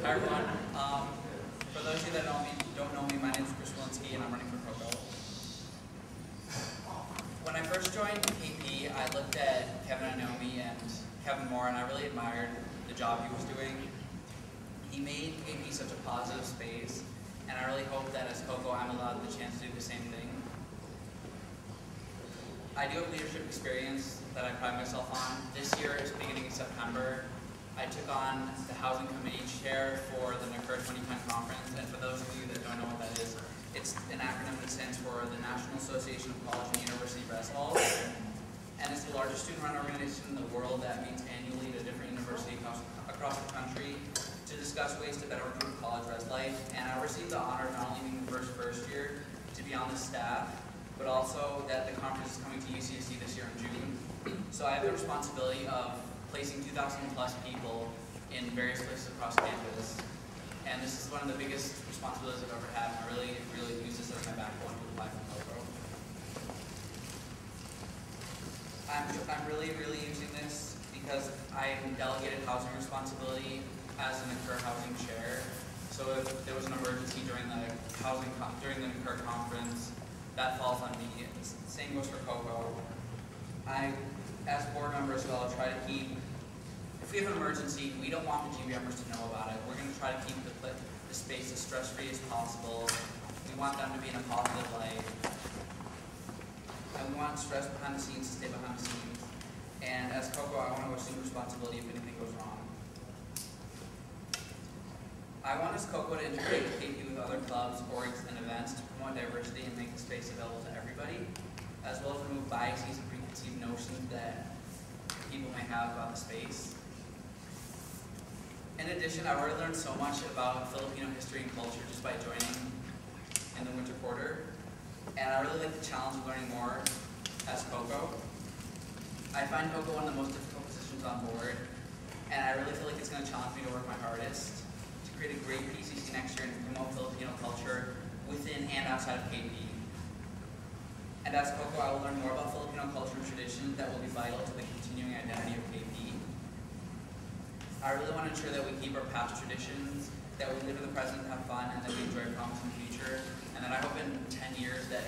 Hi everyone. Um, for those of you that know me, don't know me, my name is Chris Walensky and I'm running for Coco. When I first joined KP, I looked at Kevin Anomi and Kevin Moore and I really admired the job he was doing. He made KP such a positive space and I really hope that as Coco I'm allowed the chance to do the same thing. I do have leadership experience that I pride myself on. This year, beginning in September, I took on the Housing Committee Chair Association of College and University Halls, and it's the largest student-run organization in the world that meets annually at a different university across, the country to discuss ways to better improve college res life, and I received the honor of not only being the first first year to be on the staff, but also that the conference is coming to UCSD this year in June. So I have the responsibility of placing 2,000 plus people in various places across campus. And this is one of the biggest responsibilities I've ever had, and I really, really use this as my backbone to apply for Coco. I'm, I'm really, really using this because I'm delegated housing responsibility as an NACURH housing chair. So if there was an emergency during the housing during the NACURH conference, that falls on me. Same goes for Coco. I, as board members, well, try to keep if we have an emergency, we don't want the GBMers to know about it. We're going to try to keep the, the space as stress-free as possible. We want them to be in a positive light. We want stress behind the scenes to stay behind the scenes. And as Coco, I want to assume responsibility if anything goes wrong. I want us Coco to integrate KP with other clubs, orgs, and events to promote diversity and make the space available to everybody, as well as remove biases and preconceived notions that people may have about the space. In addition, I've already learned so much about Filipino history and culture just by joining in the winter quarter. And I really like the challenge of learning more as Coco. I find Coco one of the most difficult positions on board, and I really feel like it's going to challenge me to work my hardest to create a great PCC next year and promote Filipino culture within and outside of KP. And as Coco, I will learn more about Filipino culture and traditions that will be vital to the continuing identity of KP. I really want to ensure that we keep our past traditions, that we live in the present, have fun, and that we enjoy promise in the future. And that I hope in 10 years that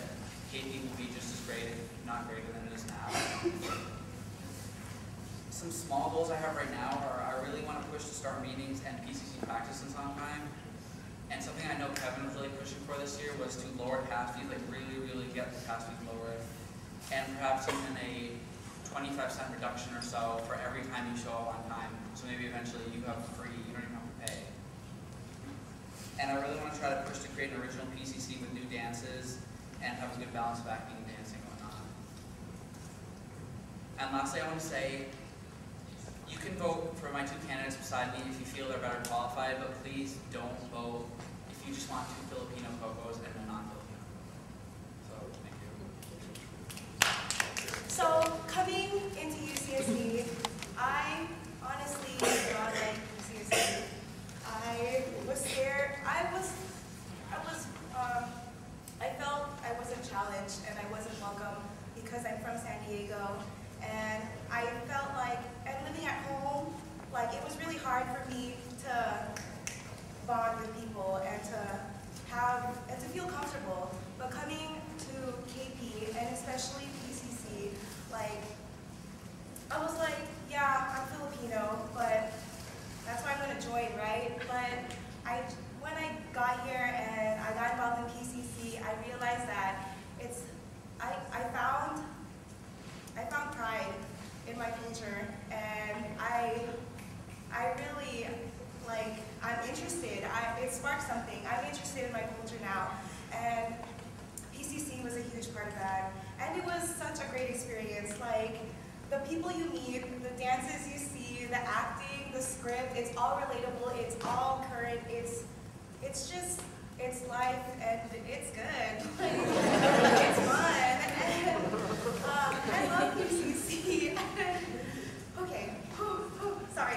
KP will be just as great, if not greater than it is now. Some small goals I have right now are I really want to push to start meetings and PCC practices on time. And something I know Kevin was really pushing for this year was to lower pass fees, like really, really get the pass fees lower. And perhaps even a 25 cent reduction or so for every time you show up on time. So maybe eventually you have free, you don't even have to pay. And I really want to try to push to create an original PCC with new dances and have a good balance of acting and dancing going on. And lastly, I want to say, you can vote for my two candidates beside me if you feel they're better qualified, but please don't vote if you just want two Filipino Cocos and they're not Filipino. So, thank you. So, coming into UCSD, I honestly not like UCSD. I was scared. I was, I was, um, I felt I wasn't challenged and I wasn't welcome because I'm from San Diego. And I felt like, and living at home, like it was really hard for me to bond with people and to have, and to feel comfortable. But coming to KP, and especially PCC, like, I was like, yeah, I'm Filipino, but that's why I'm gonna join, right? But I, when I got here and I got involved in PCC, I realized that it's, I, I found, I found pride in my culture, and I, I really, like, I'm interested. I, it sparked something. I'm interested in my culture now, and PCC was a huge part of that. And it was such a great experience. Like, the people you meet, the dances you see, the acting, the script, it's all relatable, it's all current, it's it's just it's life and it's good. It's fun. And, um, I love UCC. okay, sorry.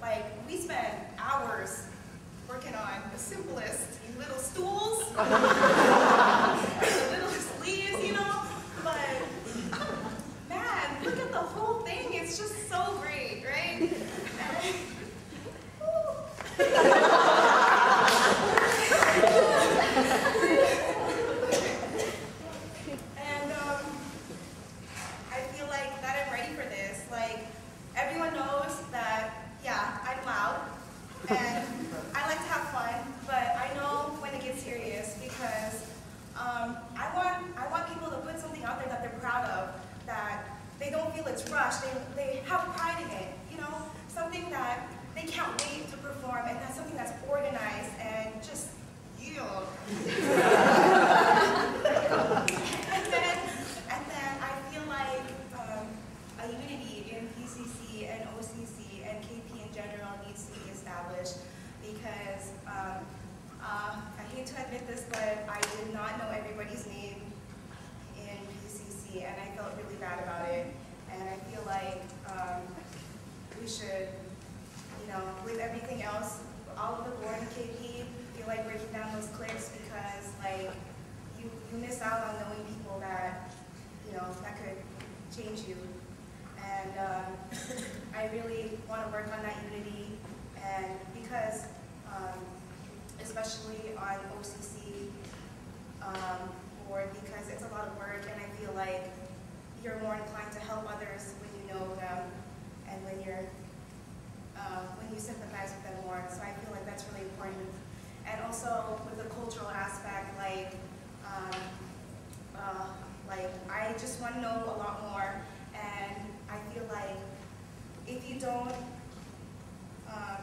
Like, we spent hours working on the simplest little stools, the little sleeves, you know? But, man, look at the whole thing. It's just so great, right? And- Woo. And um, I feel like that I'm ready for this. Like everyone knows that, yeah, I'm loud and I like to have fun, but I know when it gets serious because um, I want I want people to put something out there that they're proud of, that they don't feel it's rushed. They they have pride in it, you know, something that they can't wait to perform, and that's something that's organized and just yield. And then, and then I feel like um, a unity in PCC and OCC and KP in general needs to be established because um, uh, I hate to admit this, but I did not know everybody's name in PCC and I felt really bad about it. And I feel like um, we should, you know, with everything else, all of the board in KP, feel like breaking down those cliques because like you, you miss out on knowing people that, you know, that could change you. And um, I really want to work on that unity, and because, um, especially on OCC um, board, because it's a lot of work, and I feel like you're more inclined to help others when you know them, and when you're, uh, when you sympathize with them more. So I feel like that's really important. And also with the cultural aspect, like, um, uh, like I just want to know a lot more, and I feel like if you don't, um,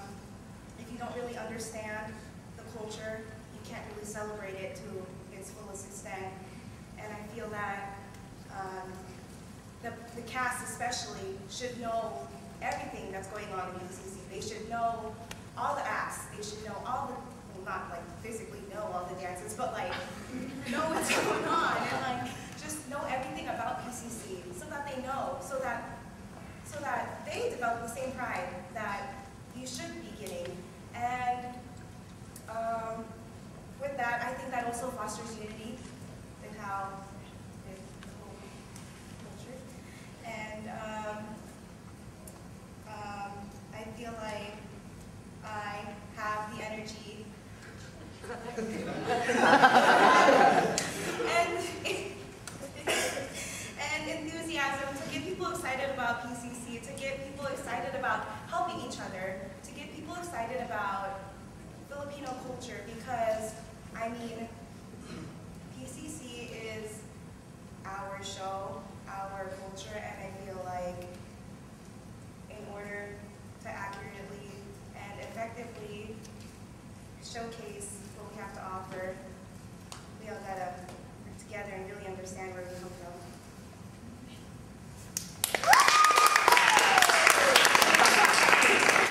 if you don't really understand the culture, you can't really celebrate it to its fullest extent. And I feel that um, the, the cast especially should know everything that's going on in UCC. They should know all the acts. They should know all the, not like physically know all the dances, but like know what's going on and like just know everything about PCC so that they know, so that so that they develop the same pride that you should be getting. And um, with that, I think that also fosters unity in how excited about PCC, to get people excited about helping each other, to get people excited about Filipino culture because, I mean, PCC is our show, our culture, and I feel like in order to accurately and effectively showcase what we have to offer,